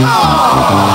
Oh!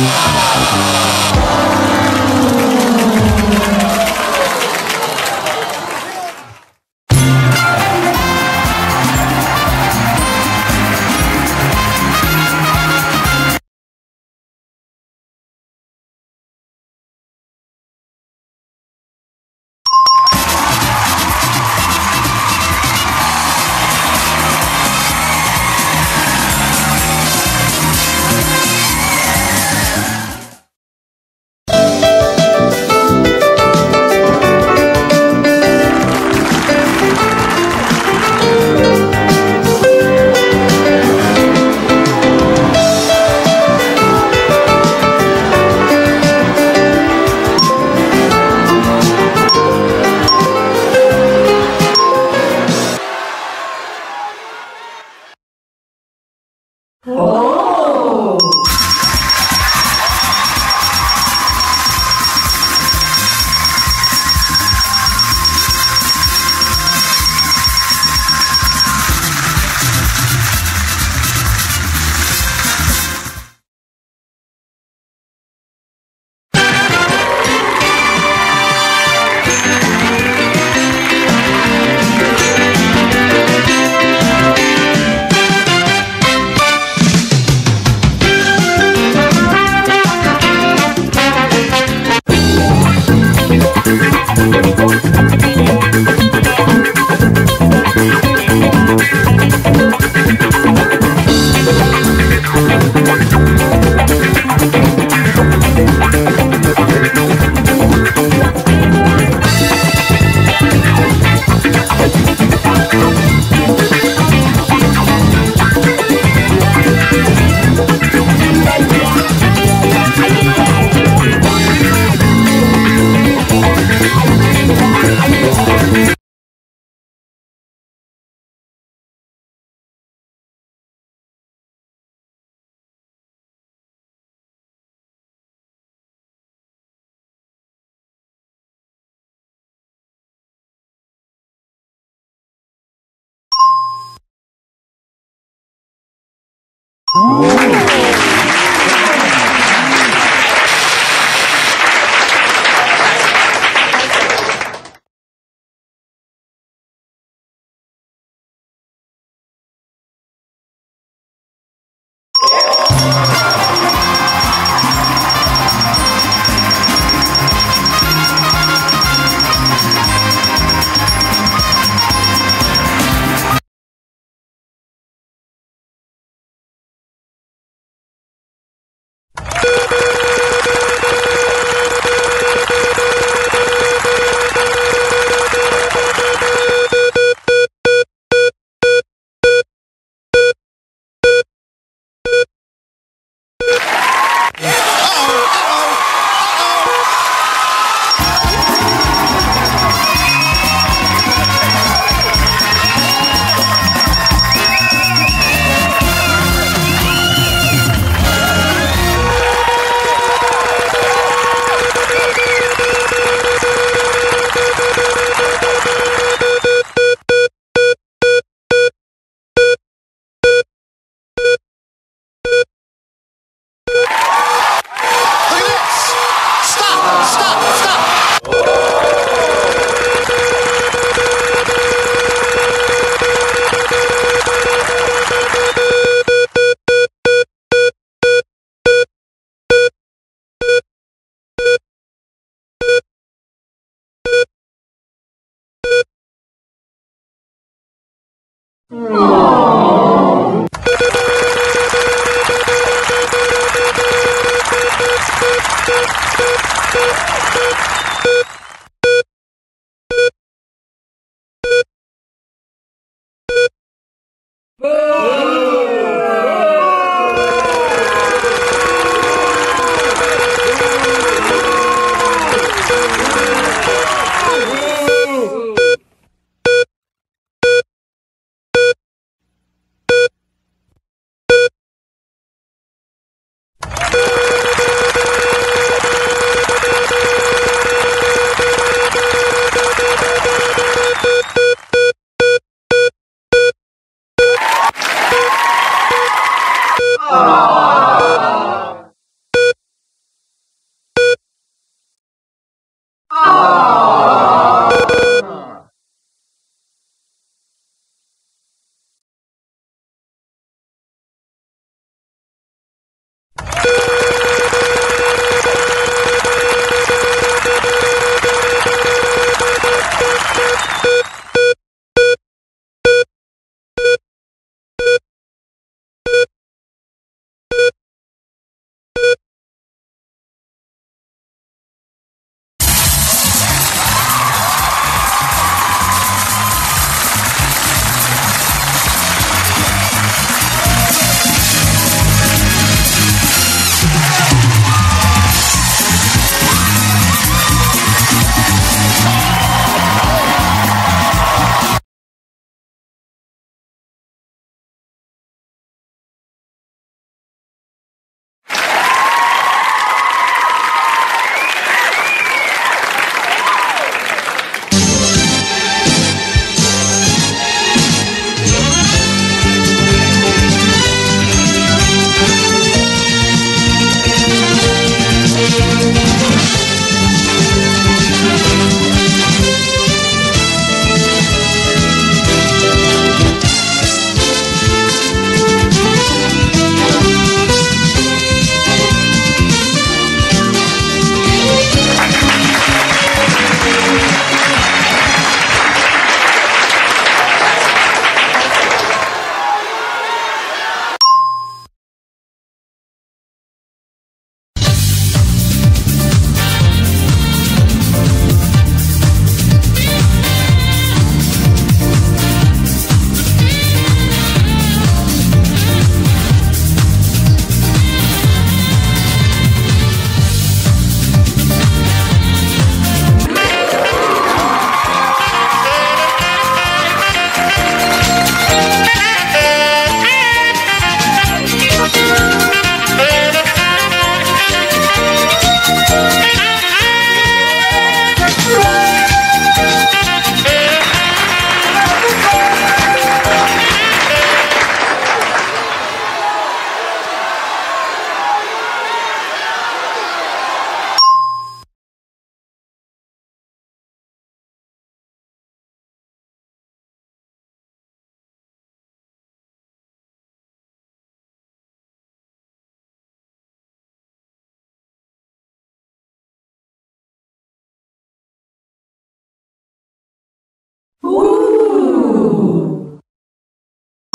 Thank Thank you.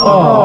Oh.